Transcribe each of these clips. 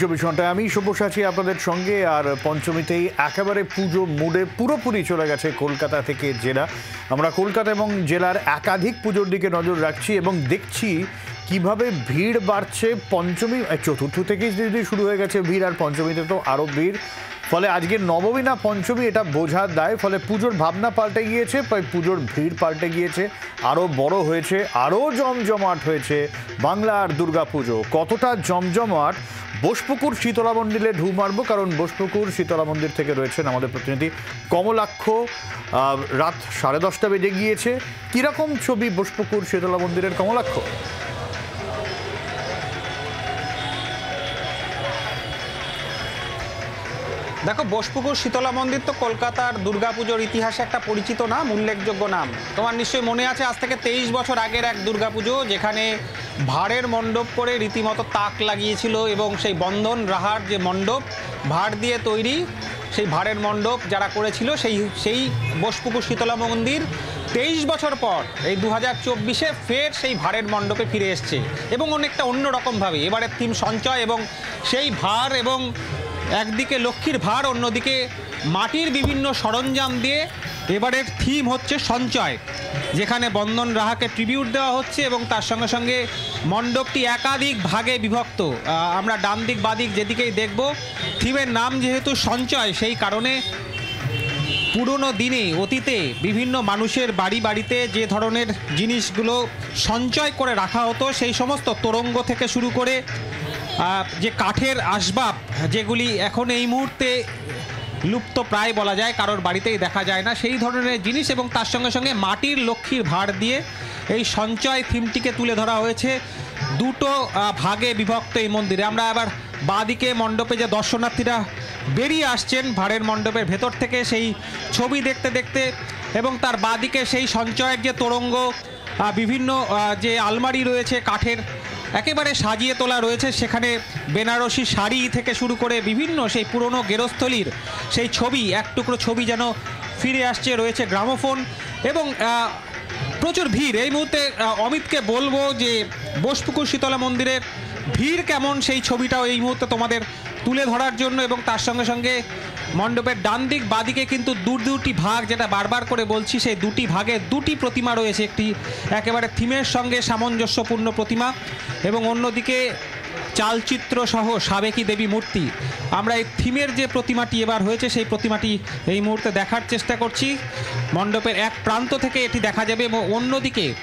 চব্বিশ ঘন্টায় আমি সব্যসাচী আপনাদের সঙ্গে, আর পঞ্চমীতেই একেবারে পুজো মুডে পুরোপুরি চলে গেছে কলকাতা থেকে জেলা। আমরা কলকাতা এবং জেলার একাধিক পুজোর দিকে নজর রাখছি এবং দেখছি কীভাবে ভিড় বাড়ছে পঞ্চমী চতুর্থ থেকেই যদি শুরু হয়ে গেছে ভিড়, আর পঞ্চমীতে তো আরও ভিড়। ফলে আজকে নবমী না পঞ্চমী এটা বোঝার দায়, ফলে পুজোর ভাবনা পাল্টে গিয়েছে পুজোর ভিড় পাল্টে গিয়েছে আরও বড় হয়েছে আরও জমজমাট হয়েছে বাংলার দুর্গা পুজো কতটা জমজমাট? বোসপুকুর শীতলা মন্দিরে ঢু মারবো, কারণ বোসপুকুর শীতলা মন্দির থেকে রয়েছেন আমাদের প্রতিনিধি কমলাক্ষ। রাত সাড়ে দশটা বেজে গিয়েছে। কীরকম ছবি বোসপুকুর শীতলা মন্দিরের কমলাক্ষ? দেখো বসপুকুর শীতলা মন্দির তো কলকাতার দুর্গাপুজোর ইতিহাসে একটা পরিচিত নাম, উল্লেখযোগ্য নাম। তোমার নিশ্চয়ই মনে আছে, আজ থেকে তেইশ বছর আগের এক দুর্গাপুজো, যেখানে ভাড়ের মণ্ডপ করে রীতিমতো তাক লাগিয়েছিল এবং সেই বন্ধন রাহার যে মণ্ডপ, ভাড় দিয়ে তৈরি সেই ভাড়ের মণ্ডপ যারা করেছিল, সেই সেই বোসপুকুর শীতলা মন্দির তেইশ বছর পর, এই দু হাজার চব্বিশে ফের সেই ভাড়ের মণ্ডপে ফিরে এসছে। এবং অনেকটা অন্যরকমভাবে, এবারের থিম সঞ্চয় এবং সেই ভার এবং একদিকে লক্ষ্মীর ভার অন্যদিকে মাটির বিভিন্ন সরঞ্জাম দিয়ে এবারের থিম হচ্ছে সঞ্চয়, যেখানে বন্ধন রাহাকে ট্রিবিউট দেওয়া হচ্ছে এবং তার সঙ্গে সঙ্গে মণ্ডপটি একাধিক ভাগে বিভক্ত। আমরা ডান দিক বাদিক যেদিকেই দেখব থিমের নাম যেহেতু সঞ্চয়, সেই কারণে পুরনো দিনে অতীতে বিভিন্ন মানুষের বাড়ি বাড়িতে যে ধরনের জিনিসগুলো সঞ্চয় করে রাখা হতো, সেই সমস্ত তোরঙ্গ থেকে শুরু করে যে কাঠের আসবাব যেগুলি এখন এই মুহূর্তে লুপ্ত প্রায় বলা যায়, কারোর বাড়িতেই দেখা যায় না। সেই ধরনের জিনিস এবং তার সঙ্গে সঙ্গে মাটির লক্ষ্মীর ভাড় দিয়ে এই সঞ্চয় থিমটিকে তুলে ধরা হয়েছে। দুটো ভাগে বিভক্ত এই মন্দিরে। আমরা আবার বাদিকে মণ্ডপে যে দর্শনার্থীরা বেরিয়ে আসছেন, ভাড়ের মণ্ডপের ভেতর থেকে সেই ছবি দেখতে দেখতে এবং তার বাদিকে সেই সঞ্চয়ের যে তোরঙ্গ বিভিন্ন যে আলমারি রয়েছে কাঠের, একেবারে সাজিয়ে তোলা রয়েছে। সেখানে বেনারসি শাড়ি থেকে শুরু করে বিভিন্ন সেই পুরনো গেরস্থলীর সেই ছবি, এক টুকরো ছবি যেন ফিরে আসছে, রয়েছে গ্রামোফোন। এবং প্রচুর ভিড়। এই মুহূর্তে অমিতকে বলব যে, বোসপুকুর শীতলা মন্দিরের ভিড় কেমন সেই ছবিটাও এই মুহূর্তে তোমাদের তুলে ধরার জন্য এবং তার সঙ্গে সঙ্গে মণ্ডপের ডান দিক বাদিকে কিন্তু দু দুটি ভাগ যেটা বারবার করে বলছি, সেই দুটি ভাগে দুটি প্রতিমা রয়েছে একটি, একেবারে থিমের সঙ্গে সামঞ্জস্যপূর্ণ প্রতিমা এবং অন্যদিকে চালচিত্র সহ সাবেকি দেবী মূর্তি। আমরা এই থিমের যে প্রতিমাটি এবার হয়েছে, সেই প্রতিমাটি এই মুহূর্তে দেখার চেষ্টা করছি। মণ্ডপের এক প্রান্ত থেকে এটি দেখা যাবে এবং অন্যদিকে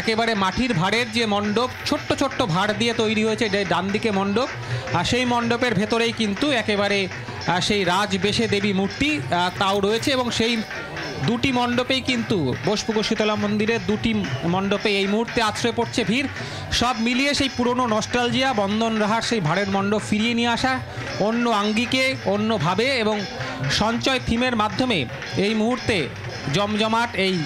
একেবারে মাটির ভাড়ের যে মণ্ডপ, ছোট্ট ছোট্ট ভাড় দিয়ে তৈরি হয়েছে ডান দিকে মণ্ডপ, আর সেই মণ্ডপের ভেতরেই কিন্তু একেবারে সেই রাজবেশে দেবী মূর্তি তাও রয়েছে এবং সেই দুটি মণ্ডপেই কিন্তু বোসপুকুর শীতলা মন্দিরের দুটি মণ্ডপে এই মুহূর্তে আশ্রয় পড়ছে ভিড়। সব মিলিয়ে সেই পুরনো নস্টালজিয়া বন্ধন রাহার সেই ভাড়ের মণ্ডপ ফিরিয়ে নিয়ে আসা, অন্য আঙ্গিকে অন্যভাবে এবং সঞ্চয় থিমের মাধ্যমে এই মুহূর্তে জমজমাট এই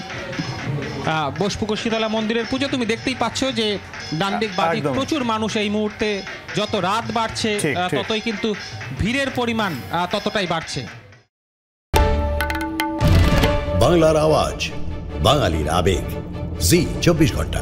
বোসপুকুর শীতলা মন্দিরের পুজো। তুমি দেখতেই পাচ্ছ যে ডান দিক বাদিক প্রচুর মানুষ এই মুহূর্তে যত রাত বাড়ছে আহ, ততই কিন্তু ভিড়ের পরিমাণ আহ, ততটাই বাড়ছে। বাংলার আওয়াজ বাঙালির আবেগ। জি চব্বিশ ঘণ্টা।